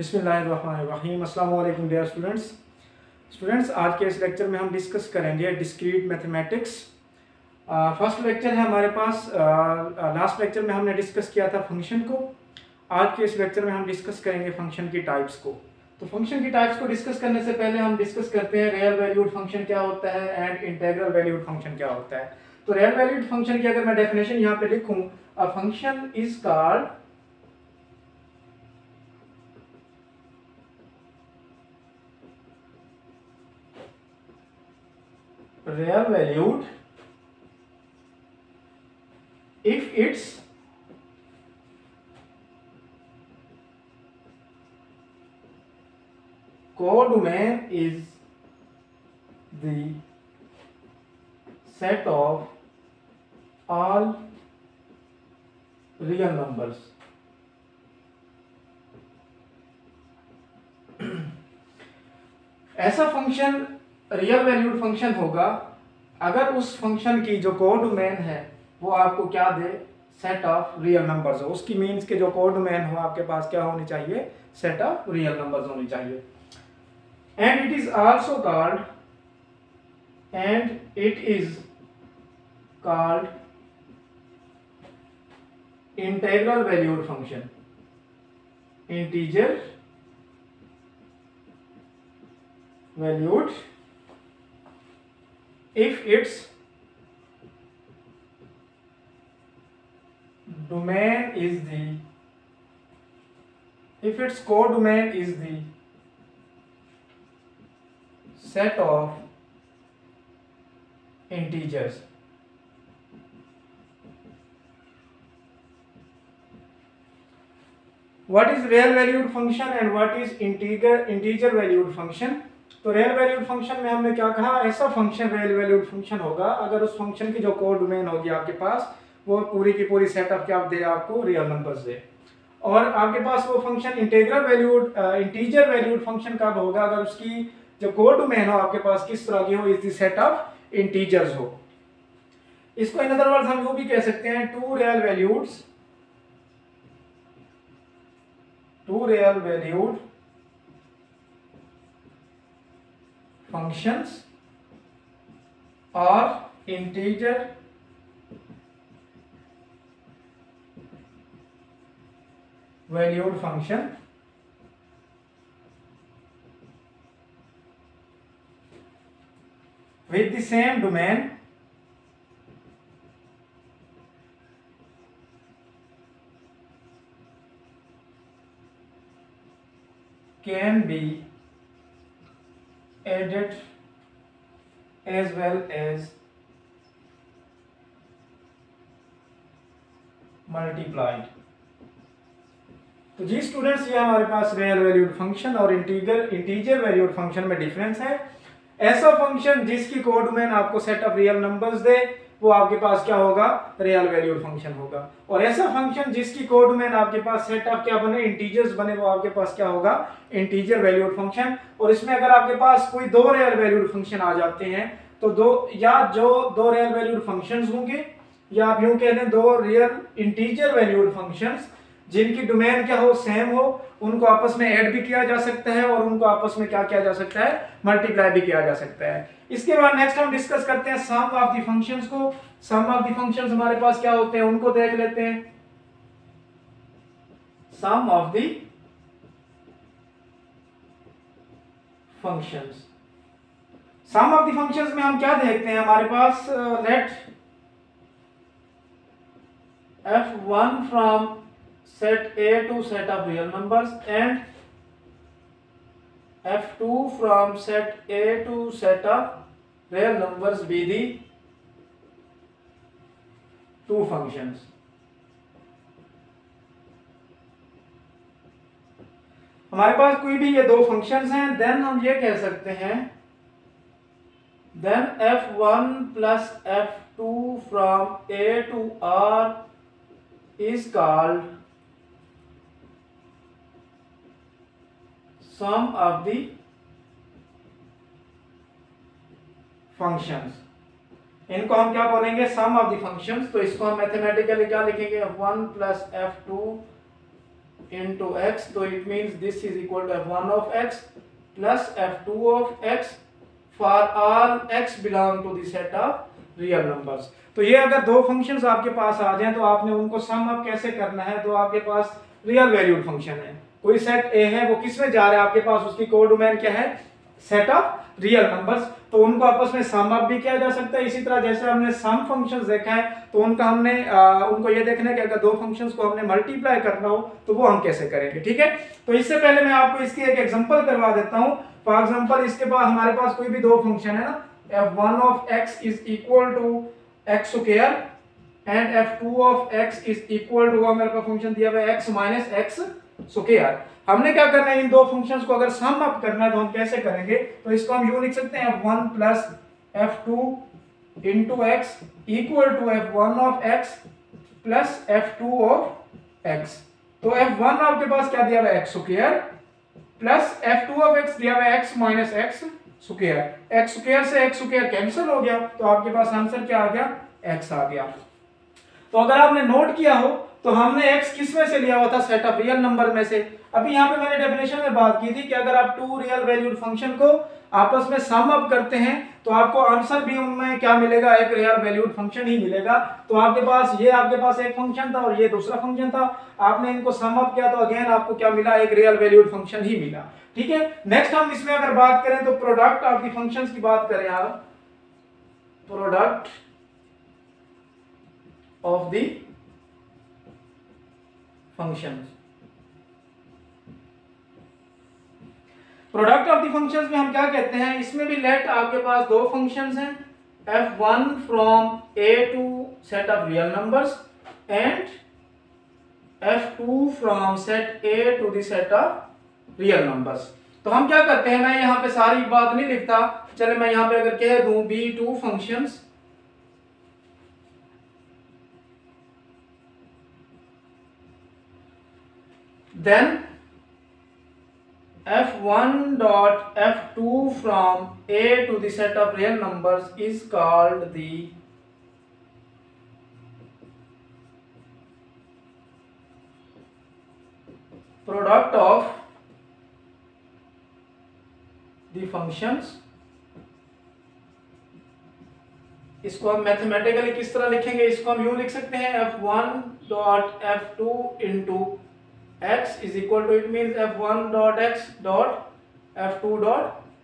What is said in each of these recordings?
अस्सलाम वालेकुम dear students. Students, आज के इस लेक्चर में हम डिस्कस करेंगे डिस्क्रीट मैथमेटिक्स। फ़र्स्ट लेक्चर है हमारे पास लास्ट लेक्चर में हमने डिस्कस किया था फ़ंक्शन को। आज के इस लेक्चर में हम डिस्कस करेंगे फ़ंक्शन की टाइप्स को। तो फ़ंक्शन की टाइप्स को डिस्कस करने से पहले हम डिस्कस करते हैं रियल वैल्यूड फ़ंक्शन क्या होता है एंड इंटेग्रल वैल्यूड फ़ंक्शन क्या होता है। तो रियल वैल्यूड फ़ंक्शन की अगर मैं डेफिनेशन यहाँ पे लिखूँ function is called real valued if its codomain is the set of all real numbers ऐसा फ़ंक्शन रियल वैल्यूड फ़ंक्शन होगा। अगर उस फ़ंक्शन की जो कोड मैन है, वो आपको क्या दे? सेट ऑफ़ रियल नंबर्स हो उसकी मीन्स के जो कोड मैन हो, आपके पास क्या होनी चाहिए? सेट ऑफ़ रियल नंबर्स होनी चाहिए। And it is also called and it is called integral valued function integer valued if its domain is the if its codomain is the set of integers what is real valued function and what is integer integer valued function तो real valued function में हमने क्या कहा? ऐसा function real valued function होगा, अगर उस function की जो कोड डोमेन होगी आपके पास, वो पूरी की पूरी सेटअप क्या दे आपको? रियल नंबर्स दे। और आपके पास वो function integral valued integer valued function कब होगा? अगर उसकी जो कोड डोमेन हो आपके पास, किस तरह की हो? इस सेट ऑफ़ इंटीजर्स हो। इसको इन अदर वर्ड्स हम यू भी कह सकते हैं two real valueds two real valued functions or integer valued function with the same domain can be added as well as multiplied. तो जी स्टूडेंट्स ये हमारे पास रियल वैल्यूड फ़ंक्शन और इंटीगर इंटीजर वैल्यूड फ़ंक्शन में डिफरेंस है। ऐसा function जिसकी कोड में आपको सेट ऑफ़ रियल नंबर्स दे वो आपके पास क्या होगा? रियल वैल्यूड फ़ंक्शन होगा। और ऐसा फ़ंक्शन जिसकी कोड में आपके पास सेटअप क्या बने इंटीजर्स बने, वो आपके पास क्या होगा? इंटीजर वैल्यूड फ़ंक्शन और इसमें अगर आपके पास कोई दो रियल वैल्यूड फ़ंक्शन आ जाते हैं तो दो, या जो दो रियल वैल्यूड फ़ंक्शन होंगे, या आप यूँ कह लें दो रियल इंटीजर वैल्यूड फ़ंक्शंस जिनकी डोमेन क्या हो सेम हो, उनको आपस में ऐड भी किया जा सकता है और उनको आपस में क्या किया जा सकता है? मल्टीप्लाई भी किया जा सकता है। इसके बाद नेक्स्ट हम डिस्कस करते हैं सम ऑफ़ द फ़ंक्शंस को। सम ऑफ़ द फ़ंक्शंस हमारे पास क्या होते हैं, उनको देख लेते हैं। Sum of the functions sum of the functions में हम क्या देखते हैं? हमारे पास let F one from set A to set of real numbers and F2 from set A to set of real numbers be the two functions. हमारे पास कोई भी ये दो फ़ंक्शंस हैं देन हम ये कह सकते हैं then f1 plus f2 from a to r is called sum of the functions. इनको हम क्या बोलेंगे? सम ऑफ़ द फ़ंक्शंस तो इसको हम मैथमेटिकली क्या लिखेंगे? One plus F two into x. so it means this is equal to f1 of x plus f2 of x for all x belong to the set of real numbers. तो ये अगर दो functions आपके पास आ जाएँ तो आपने उनको sum up कैसे करना है? तो आपके पास रियल वैल्यूड फ़ंक्शन है। कोई सेट ए है वो किसमें जा रहा है आपके पास? उसकी कोडोमेन क्या है? सेट ऑफ़ रियल नंबर्स तो उनको आपस में सम अप भी किया जा सकता है। इसी तरह जैसे हमने सम फ़ंक्शंस देखा है तो उनका हमने आ, उनको ये देखना है कि अगर दो फ़ंक्शंस को हमने मल्टीप्लाई करना हो तो वो हम कैसे करेंगे? ठीक है? तो इससे पहले मैं आपको इसकी एक एग्जांपल करवा देता हूँ। फॉर एग्जांपल इसके बाद हमारे पास कोई भी दो फ़ंक्शन है ना? F1 of X is equal to x square and f2 of X is equal to मेरे पास फ़ंक्शन दिया हुआ है x माइनस x स्क्वायर हमने क्या करना है? इन दो फ़ंक्शंस को अगर सम अप करना है तो हम कैसे करेंगे? तो इसको हम यूँ लिख सकते हैं f1 plus f2 into x equal to f1 of x plus f2 of x. तो f1 आपके पास क्या दिया हुआ x square plus f2 of x दिया हुआ x minus x square x square से x स्क्वायर कैंसिल हो गया तो आपके पास आंसर क्या आ गया? X आ गया। तो अगर आपने नोट किया हो तो हमने x किसमें से लिया हुआ था? सेट ऑफ़ रियल नंबर में से। अभी यहाँ पे मैंने डेफिनेशन में बात की थी कि अगर आप टू रियल वैल्यूड फ़ंक्शन को आपस में सम अप करते हैं तो आपको आंसर भी उनमें क्या मिलेगा? एक रियल वैल्यूड फ़ंक्शन ही मिलेगा। तो आपके पास ये, आपके पास एक फ़ंक्शन था और ये दूसरा फ़ंक्शन था। आपने इनको सम अप किया तो अगेन आपको क्या मिला? एक रियल वैल्यूड फ़ंक्शन ही मिला। ठीक है? नेक्स्ट हम इसमें अगर बात करें तो प्रोडक्ट ऑफ़ दी फ़ंक्शन की बात करें आप। Product of the functions product of the functions में हम क्या कहते हैं? इसमें भी लेट आपके पास दो फ़ंक्शंस हैं। F1 from A to set of real numbers and f2 from set A to the set of real numbers तो हम क्या करते हैं? मैं यहाँ पे सारी बात नहीं लिखता। चले मैं यहाँ पे अगर कह दूँ be two functions then f1 dot f2 from a to the set of real numbers is called the product of the functions इसको हम मैथमेटिकली किस तरह लिखेंगे इसको हम यूँ लिख सकते हैं f1 dot f2 into x is equal to it means f1 dot x dot f2 dot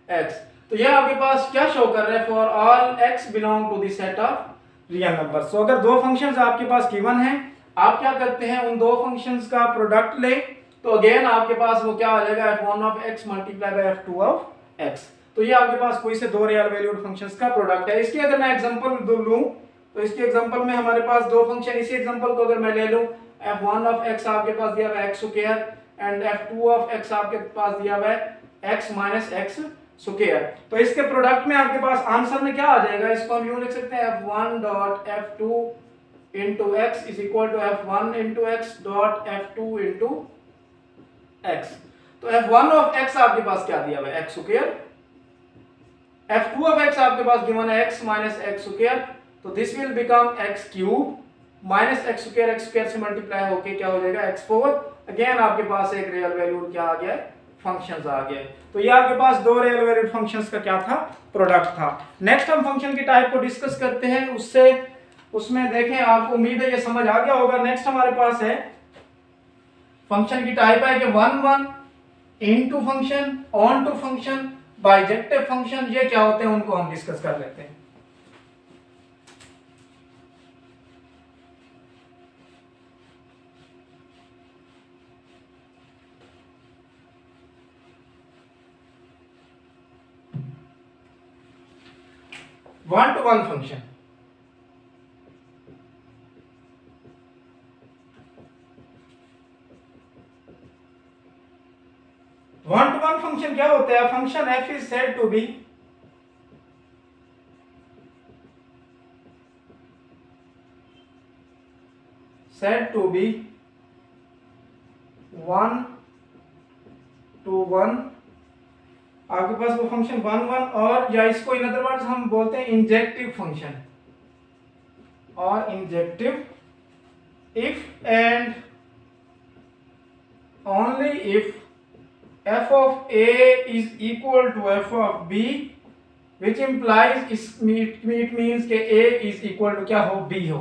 x. तो यह आपके पास क्या शो कर रहा है? For all x belong to the set of real number so अगर दो फ़ंक्शंस आपके पास गिवन हैं, आप क्या करते हैं? उन दो फ़ंक्शंस का प्रोडक्ट ले तो अगेन आपके पास वो क्या आ जाएगा? F1 of x multiply by f2 of x. तो ये आपके पास कोई से दो रियल वैल्यूड फ़ंक्शंस का प्रोडक्ट है। इसकी अगर मैं एग्जांपल लूँ तो इसके एग्जांपल में हमारे पास दो फ़ंक्शन इसी एग्जांपल को अगर मैं ले लूँ f1 ऑफ़ x आपके पास दिया हुआ है x square and f2 of x आपके पास दिया हुआ है x माइनस एक्स स्क्वायर तो इसके प्रोडक्ट में आपके पास आंसर में क्या आ जाएगा? इसको हम यूँ लिख सकते हैं f1 dot f2 into x is equal to f1 into x dot f2 into x. तो f1 ऑफ़ x आपके पास क्या दिया हुआ है? X square f2 of x आपके पास गिवन है x माइनस एक्स तो this will become x cube minus X square X square से मल्टीप्लाई होके क्या हो जाएगा? एक्स फोर अगेन आपके पास एक रियल वैल्यू क्या आ गया फ़ंक्शंस आ गए तो ये आपके पास दो रियल वैल्यू फ़ंक्शंस का क्या था? प्रोडक्ट था। नेक्स्ट हम फ़ंक्शन की टाइप को डिस्कस करते हैं। उससे, उसमें देखें, आपको उम्मीद है ये समझ आ गया होगा। नेक्स्ट हमारे पास है फ़ंक्शन की टाइप है कि one one into function onto function bijective function ये क्या होते हैं, उनको हम डिस्कस कर लेते हैं। One to one function. One to one function क्या होता है? Function F is said to be said to be one to one आपके पास वो फ़ंक्शन वन वन और या इसको इन अदर वर्ड्स हम बोलते हैं इंजेक्टिव फ़ंक्शन और injective if and only if f of a is equal to f of b, which implies it means कि a is equal to क्या हो? B हो.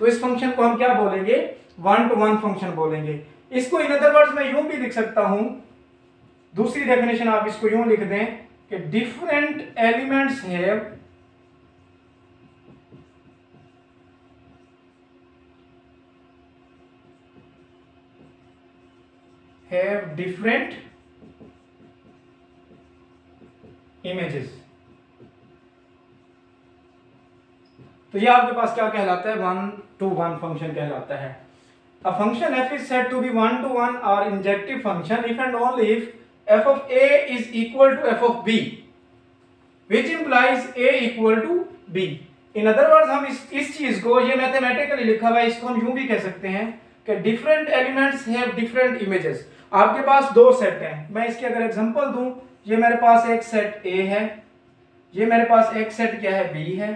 तो इस फ़ंक्शन को हम क्या बोलेंगे? वन टू वन फ़ंक्शन बोलेंगे. इसको इन अदर वर्ड्स में यूँ भी लिख सकता हूँ दूसरी डेफिनेशन आप इसको यूँ लिख दें कि different elements have have different images तो ये आपके पास क्या कहलाता है? वन टू वन फ़ंक्शन कहलाता है। A function F is set to be one to one or injective function if and only if f of a is equal to f of b, which implies a equal to b. In other words हम इस इस चीज़ को, ये mathematically लिखा हुआ है, इसको हम यूँ भी कह सकते हैं कि different elements have different images आपके पास दो सेट हैं। मैं इसकी अगर एग्जांपल दूँ, ये मेरे पास एक सेट ए है, ये मेरे पास एक सेट क्या है? बी है।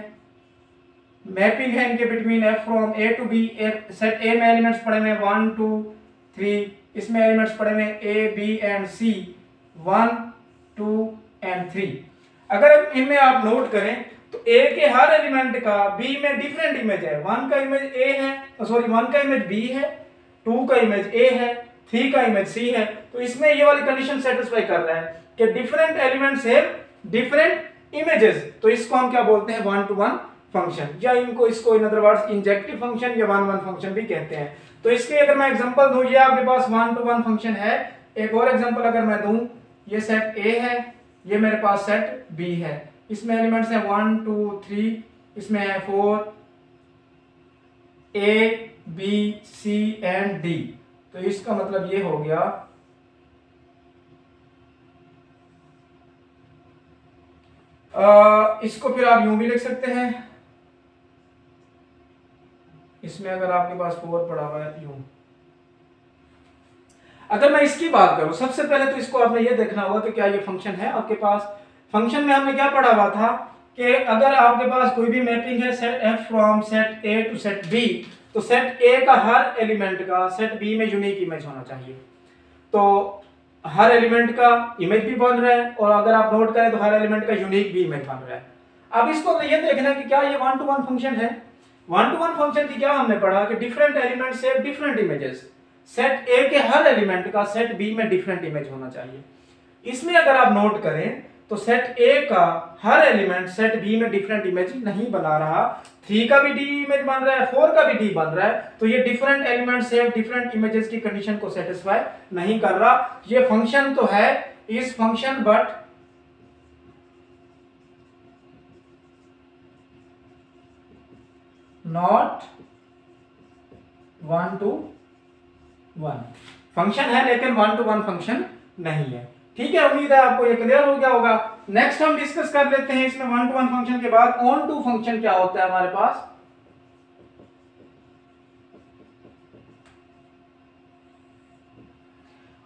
मैपिंग है इनके between F from A to B set A में एलिमेंट्स पड़े हुए वन टू थ्री इसमें एलिमेंट्स पड़े हुए A B and C one, two and three अगर इनमें आप नोट करें तो ए के हर एलिमेंट का बी में डिफरेंट इमेज है। वन का इमेज ए है सॉरी वन का इमेज बी है टू का इमेज ए है थ्री का इमेज सी है। तो इसमें ये वाली कंडीशन सेटिस्फाई कर रहा है कि डिफरेंट एलिमेंट्स है डिफरेंट इमेजेस तो इसको हम क्या बोलते हैं? वन टू वन फ़ंक्शन या इनको इसको in other words injective function या वन वन फ़ंक्शन भी कहते हैं। तो इसके अगर मैं एग्जांपल दूँ, ये आपके पास वन टू वन फ़ंक्शन है। एक और एग्जांपल अगर मैं दूँ ये सेट ए है ये मेरे पास सेट बी है। इसमें एलिमेंट्स हैं वन टू थ्री इसमें है four A B C and D तो इसका मतलब ये हो गया आ, इसको फिर आप यूँ भी लिख सकते हैं। इसमें अगर आपके पास फोर पड़ा हुआ है यूँ अगर मैं इसकी बात करूँ, सबसे पहले तो इसको आपने ये देखना होगा कि क्या ये फ़ंक्शन है आपके पास। फ़ंक्शन में हमने क्या पढ़ा हुआ था कि अगर आपके पास कोई भी मैपिंग है set F from set A to set B तो सेट ए का हर एलिमेंट का सेट बी में यूनिक इमेज होना चाहिए। तो हर एलिमेंट का इमेज भी बन रहा है और अगर आप नोट करें तो हर एलिमेंट का यूनिक भी इमेज बन रहा है। अब इसको हमें ये देखना कि क्या ये वन टू वन फ़ंक्शन है वन टू वन फ़ंक्शन की क्या हमने पढ़ा कि डिफरेंट एलिमेंट से डिफरेंट इमेजेस सेट ए के हर एलिमेंट का सेट बी में डिफरेंट इमेज होना चाहिए। इसमें अगर आप नोट करें तो सेट ए का हर एलिमेंट सेट बी में डिफरेंट इमेज नहीं बना रहा। थ्री का भी डी इमेज बन रहा है फोर का भी डी बन रहा है। तो ये डिफरेंट एलिमेंट से डिफरेंट इमेजेस की कंडीशन को सेटिस्फाई नहीं कर रहा। ये फ़ंक्शन तो है, इस function but not one to one function है, लेकिन वन टू वन फ़ंक्शन नहीं है। ठीक है, उम्मीद है आपको ये क्लियर हो गया होगा। नेक्स्ट हम डिस्कस कर लेते हैं इसमें वन टू वन फ़ंक्शन के बाद ऑन टू फ़ंक्शन क्या होता है हमारे पास?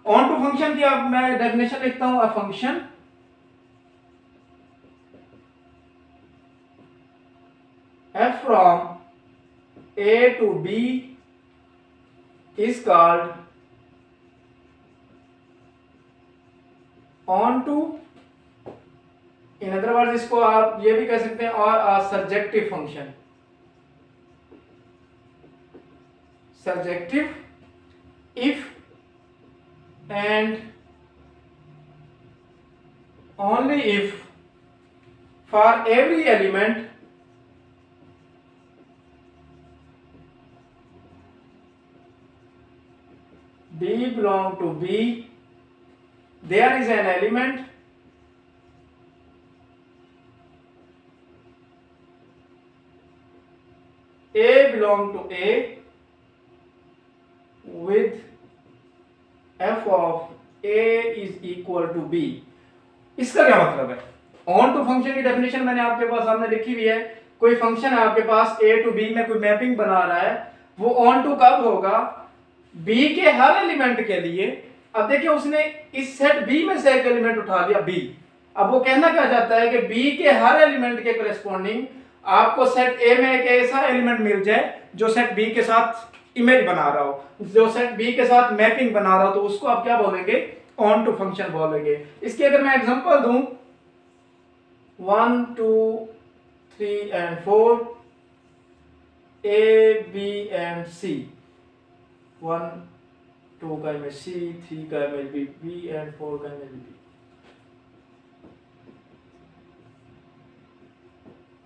ऑन टू फ़ंक्शन की अब मैं डेफिनेशन लिखता हूँ a function F from A to B is called onto in other इसको आप ये भी कह सकते हैं और subjective function subjective if and only if for every element B belong to B there is an element A belong to A with f of A is equal to B. इसका क्या मतलब है? ऑन टू फ़ंक्शन की definition मैंने आपके पास सामने लिखी हुई है। कोई फ़ंक्शन है आपके पास ए टू बी में, कोई मैपिंग बना रहा है, वो ऑन टू कब होगा? बी के हर एलिमेंट के लिए, अब देखिए उसने इस सेट बी में से एक एलिमेंट उठा लिया बी अब वो कहना क्या चाहता है कि बी के हर एलिमेंट के करेस्पॉन्डिंग आपको सेट ए में एक ऐसा एलिमेंट मिल जाए जो सेट बी के साथ इमेज बना रहा हो। जो सेट बी के साथ मैपिंग बना रहा हो तो उसको आप क्या बोलेंगे? ऑन टू फ़ंक्शन बोलेंगे। इसकी अगर मैं एग्जांपल दूँ one two three and four A B and C one two का इमेज सी थ्री का image B B and four का इमेज बी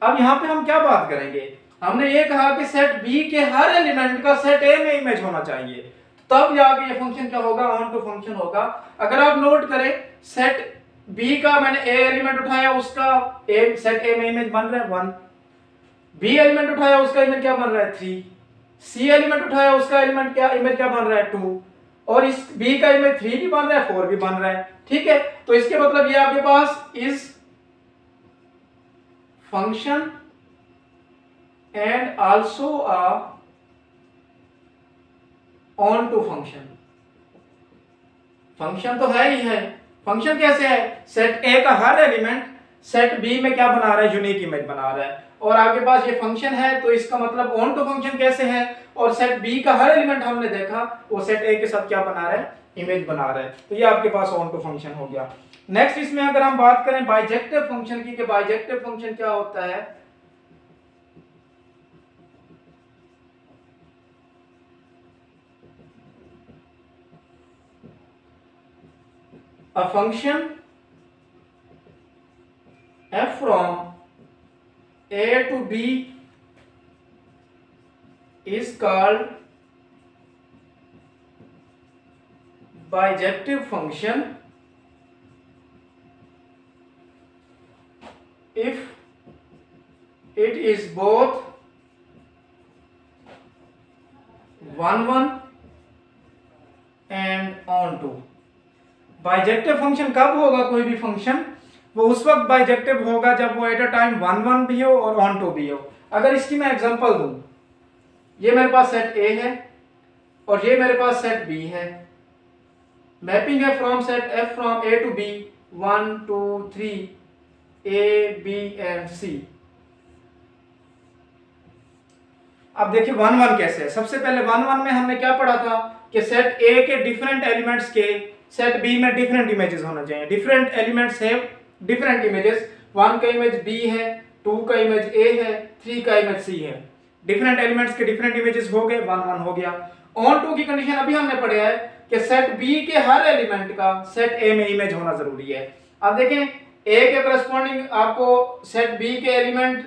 अब यहाँ पे हम क्या बात करेंगे? हमने ये कहा कि सेट बी के हर एलिमेंट का सेट ए में इमेज होना चाहिए। तब जाके ये फ़ंक्शन क्या होगा? ऑन टू फ़ंक्शन होगा। अगर आप नोट करें सेट बी का मैंने ए एलिमेंट उठाया, उसका ए सेट ए में इमेज बन रहा है वन बी एलिमेंट उठाया, उसका इमेज क्या बन रहा है? थ्री सी एलिमेंट उठाया, उसका एलिमेंट क्या इमेज क्या बन रहा है? टू और इस बी का इमेज थ्री भी बन रहा है फोर भी बन रहा है, ठीक है? तो इसके मतलब ये आपके पास इस function and also a onto function function तो है ही है। फ़ंक्शन कैसे है? सेट ए का हर एलिमेंट सेट बी में क्या बना रहा है? यूनिक इमेज बना रहा है। और आपके पास ये फ़ंक्शन है तो इसका मतलब ऑन टू फ़ंक्शन कैसे है? और सेट बी का हर एलिमेंट हमने देखा, वो सेट ए के साथ क्या बना रहा है? इमेज बना रहा है। तो ये आपके पास ऑन टू फ़ंक्शन हो गया। नेक्स्ट इसमें अगर हम बात करें बाइजेक्टिव फ़ंक्शन की बाइजेक्टिव फ़ंक्शन क्या होता है? Function f from a to b is called bijective function if it is both 1 1 and on 2 bijective function कब होगा कोई भी फ़ंक्शन वो उस वक्त बाइजेक्टिव होगा जब वो at a time one one भी हो और ऑन टू भी हो। अगर इसकी मैं एग्जांपल दूँ, ये मेरे पास सेट ए है और ये मेरे पास सेट बी है। मैपिंग है from set F from A to B one two three A B and C अब देखिए वन वन कैसे है। सबसे पहले वन वन में हमने क्या पढ़ा था कि सेट ए के डिफरेंट एलिमेंट्स के सेट बी में डिफरेंट इमेजेस होना चाहिए। Different elements have different images one का इमेज बी है टू का इमेज ए है थ्री का इमेज सी है. डिफरेंट एलिमेंट्स के डिफरेंट इमेजेस हो गए वन वन हो गया. ऑन टू की कंडीशन अभी हमने पढ़ा है कि सेट बी के हर एलिमेंट का सेट ए में इमेज होना ज़रूरी है. अब देखें ए के करस्पॉन्डिंग आपको सेट बी के एलिमेंट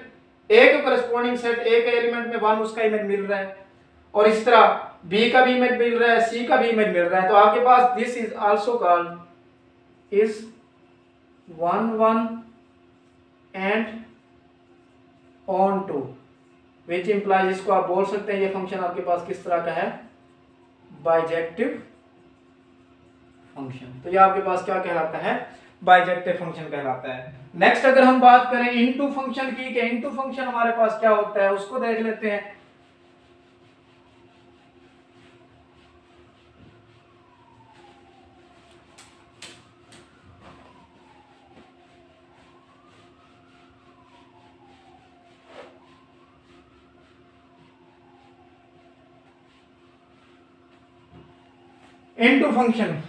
ए के करस्पॉन्डिंग सेट ए के एलिमेंट में वन उसका इमेज मिल रहा है. और इस तरह बी का भी इमेज मिल रहा है सी का भी इमेज मिल रहा है. तो आपके पास this is also called is one one and onto which implies इसको आप बोल सकते हैं ये फ़ंक्शन आपके पास किस तरह का है? बाइजेक्टिव फ़ंक्शन तो ये आपके पास क्या कहलाता है? बाइजेक्टिव फ़ंक्शन कहलाता है। नेक्स्ट अगर हम बात करें इनटू फ़ंक्शन की इनटू फ़ंक्शन हमारे पास क्या होता है, उसको देख लेते हैं। Into function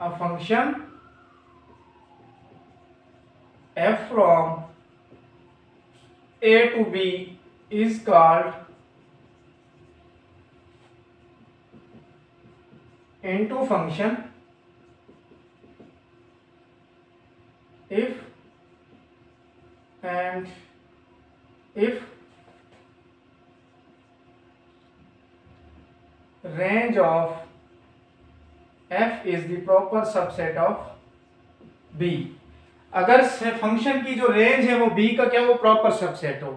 a function f from a to b is called into function if and if range of f is the proper subset of b, अगर फ़ंक्शन की जो रेंज है वो b का क्या वो प्रॉपर सबसेट हो?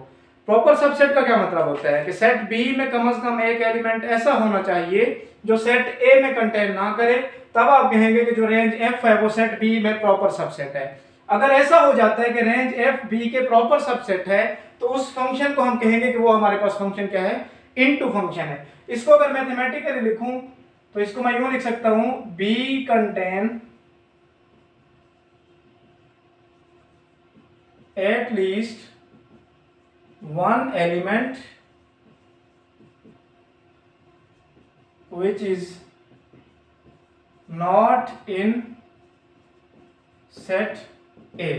प्रॉपर सबसेट का क्या मतलब होता है कि सेट b में कम से कम एक एलिमेंट ऐसा होना चाहिए जो सेट a में कंटेन ना करे, तब आप कहेंगे कि जो रेंज f है वो सेट b में प्रॉपर सबसेट है। अगर ऐसा हो जाता है कि रेंज एफ़ बी के प्रॉपर सबसेट है तो उस फ़ंक्शन को हम कहेंगे कि वो हमारे पास फ़ंक्शन क्या है? इनटू फ़ंक्शन है। इसको अगर मैथमेटिकली लिखूं तो इसको मैं यूँ लिख सकता हूँ B contain at least one element which is not in set A.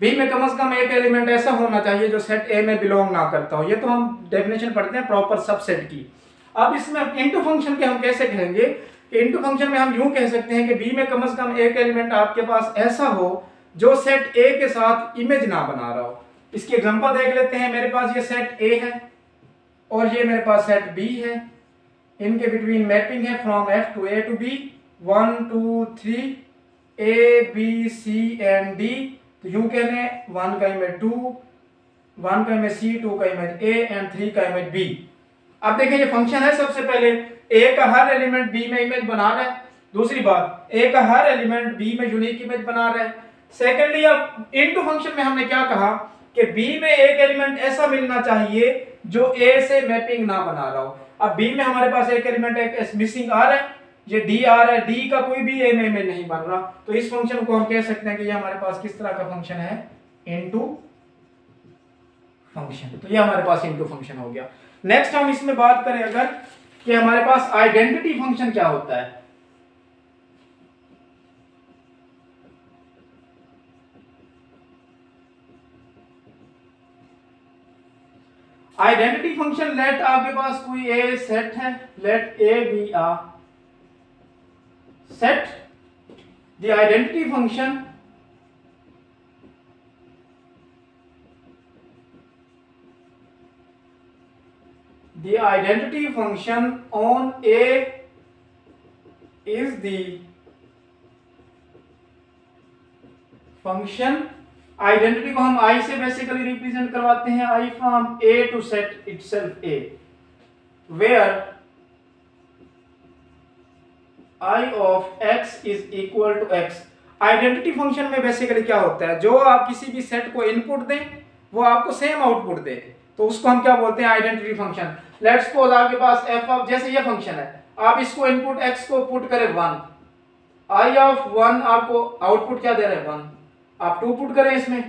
B में कम से कम एक एलिमेंट ऐसा होना चाहिए जो सेट ए में बिलोंग ना करता हो। ये तो हम डेफिनेशन पढ़ते हैं प्रॉपर सबसेट की। अब इसमें इनटू फ़ंक्शन के हम कैसे कहेंगे? इनटू फ़ंक्शन में हम यूँ कह सकते हैं कि बी में कम से कम एक एलिमेंट आपके पास ऐसा हो जो सेट ए के साथ इमेज ना बना रहा हो। इसकी एग्जांपल देख लेते हैं। मेरे पास ये सेट ए है और ये मेरे पास सेट बी है। इनके बिटवीन मैपिंग है from F to A to B one two three A B C and D तो यू कहने वन का इमेज टू वन का इमेज सी टू का इमेज ए एंड थ्री का इमेज बी अब देखिए ये फ़ंक्शन है सबसे पहले। ए का हर एलिमेंट बी में इमेज बना रहा है। दूसरी बात ए का हर एलिमेंट बी में यूनिक इमेज बना रहा है। सेकेंडली अब इनटू फ़ंक्शन में हमने क्या कहा? कि बी में एक एलिमेंट ऐसा मिलना चाहिए जो ए से मैपिंग ना बना रहा हो। अब बी में हमारे पास एक एलिमेंट एक मिसिंग आ रहा है। ये डी आ रहा है डी का कोई भी ए में इमेज नहीं बन रहा। तो इस फ़ंक्शन को हम कह सकते हैं कि ये हमारे पास किस तरह का फ़ंक्शन है? इनटू फ़ंक्शन तो ये हमारे पास इनटू फ़ंक्शन हो गया। नेक्स्ट हम इसमें बात करें अगर कि हमारे पास आइडेंटिटी फ़ंक्शन क्या होता है? आइडेंटिटी फ़ंक्शन लेट आपके पास कोई ए सेट है let A B a set the identity function the identity function on a is the function identity को हम आई से बेसिकली रिप्रेजेंट करवाते हैं I from A to set itself A where I of x is equal to x identity function में basically क्या होता है? जो आप किसी भी सेट को इनपुट दें, वो आपको सेम आउटपुट दे। तो उसको हम क्या बोलते हैं? आइडेंटिटी फ़ंक्शन लेट्स सपोज़ आपके पास एफ़ ऑफ़ जैसे ये फ़ंक्शन है। आप इसको इनपुट एक्स को पुट करें वन आई ऑफ़ वन आपको आउटपुट क्या दे रहे हैं? वन आप टू पुट करें इसमें।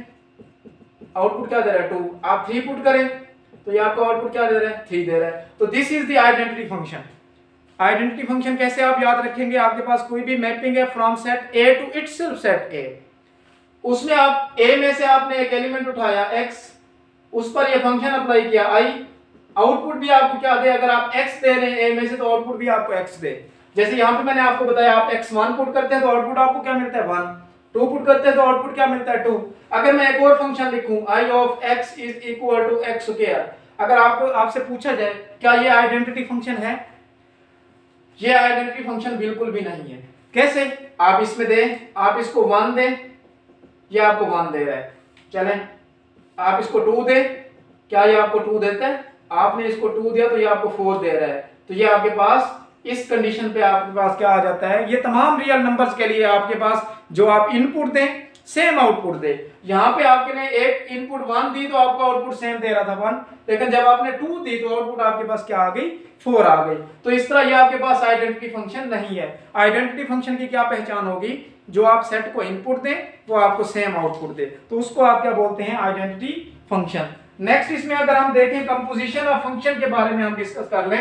आउटपुट क्या दे रहा है? टू आप थ्री पुट करें। तो ये आपको आउटपुट क्या दे रहा है? थ्री दे रहा है। तो this is the identity function identity function कैसे आप याद रखेंगे? आपके पास कोई भी मैपिंग है from set A to it set A उसमें आप ए में से आपने एक एलिमेंट उठाया एक्स उस पर ये फ़ंक्शन अप्लाई किया आई आउटपुट भी आपको क्या दे? अगर आप एक्स दे रहे हैं ए में से तो आउटपुट भी आपको एक्स दे। जैसे यहाँ पे मैंने आपको बताया, आप एक्स वन पुट करते हैं तो आउटपुट आपको क्या मिलता है? वन टू पुट करते हैं तो आउटपुट क्या मिलता है? टू अगर मैं एक और फ़ंक्शन लिखूं I of x is equal to x अगर आपको आपसे पूछा जाए, क्या ये आइडेंटिटी फ़ंक्शन है? ये आइडेंटिटी फ़ंक्शन बिल्कुल भी नहीं है। कैसे? आप इसमें दें, आप इसको वन दें, ये आपको वन दे रहा है। चलें, आप इसको टू दें, क्या ये आपको टू देता है? आपने इसको टू दिया तो ये आपको फोर दे रहा है। तो ये आपके पास, इस कंडीशन पे आपके पास क्या आ जाता है? ये तमाम रियल नंबर्स के लिए आपके पास जो आप इनपुट दें सेम आउटपुट दे। यहाँ पे आपने एक इनपुट वन दी तो आपको आउटपुट सेम दे रहा था वन लेकिन जब आपने टू दी तो आउटपुट आपके पास क्या आ गई? फोर आ गई। तो इस तरह ये आपके पास आइडेंटिटी फ़ंक्शन नहीं है। आइडेंटिटी फ़ंक्शन की क्या पहचान होगी? जो आप सेट को इनपुट दें, वो आपको सेम आउटपुट दे। तो उसको आप क्या बोलते हैं? आइडेंटिटी फ़ंक्शन नेक्स्ट इसमें अगर हम देखें कंपोजिशन और फ़ंक्शन के बारे में हम डिस्कस कर लें